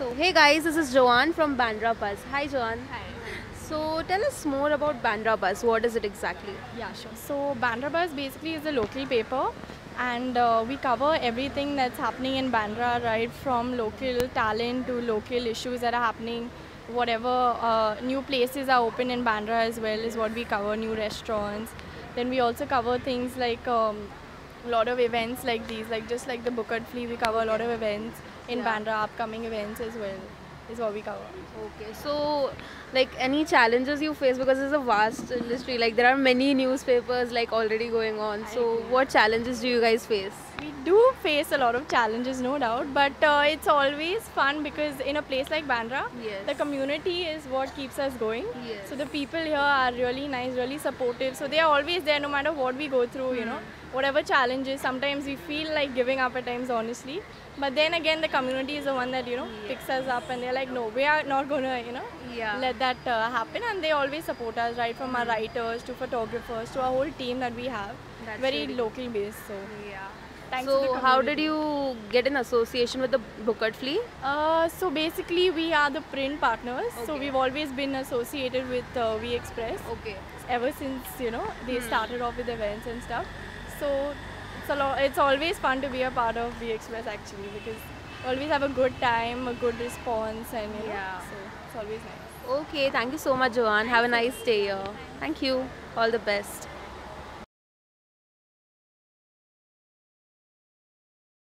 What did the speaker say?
So, hey guys, this is Jo-anne from Bandra Buzz. Hi, Jo-anne. Hi. So, tell us more about Bandra Buzz. What is it exactly? Yeah, sure. So Bandra Buzz basically is a local paper, and uh, we cover everything that's happening in Bandra, right from local talent to local issues that are happening. Whatever uh, new places are open in Bandra as well is what we cover. New restaurants. Then we also cover things like um, a lot of events like these, like just like the Bhukkad Flea, we cover a lot of events in Yeah. Bandra, upcoming events as well. Is what we cover. Okay, so like any challenges you face because it's a vast industry. Like there are many newspapers like already going on. So, what challenges do you guys face? We do face a lot of challenges, no doubt, but uh, it's always fun because in a place like Bandra, Yes. the community is what keeps us going. Yes. So the people here are really nice, really supportive. So they are always there no matter what we go through, you know, Hmm. whatever challenges. Sometimes we feel like giving up at times, honestly. But then again, the community is the one that, you know, picks us up and they're like, no, we are not going to, you know, Yeah. let that uh, happen. And they always support us, right from our writers to photographers to our whole team that we have. That's Very really local based. So Yeah. thanks So, how did you get an association with the Bhukkad Flea? Uh, so basically, we are the print partners. So we've always been associated with uh, V Express Okay. ever since you know they Hmm. started off with events and stuff. So it's a lot. It's always fun to be a part of V Express actually because always have a good time, a good response, and you know, Yeah. so it's always nice. Okay, thank you so much, Jo-anne. Have a nice day here. Thank you. All the best.